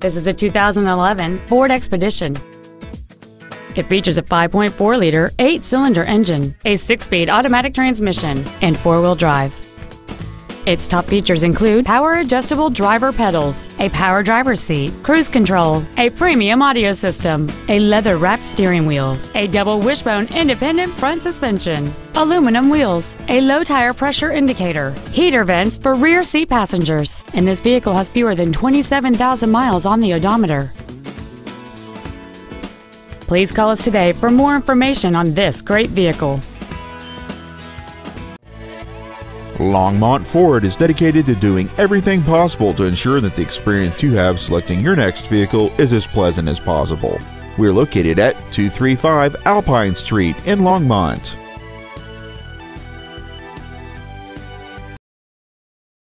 This is a 2011 Ford Expedition. It features a 5.4-liter, eight-cylinder engine, a six-speed automatic transmission, and four-wheel drive. Its top features include power adjustable driver pedals, a power driver's seat, cruise control, a premium audio system, a leather wrapped steering wheel, a double wishbone independent front suspension, aluminum wheels, a low tire pressure indicator, heater vents for rear seat passengers, and this vehicle has fewer than 27,000 miles on the odometer. Please call us today for more information on this great vehicle. Longmont Ford is dedicated to doing everything possible to ensure that the experience you have selecting your next vehicle is as pleasant as possible. We're located at 235 Alpine Street in Longmont.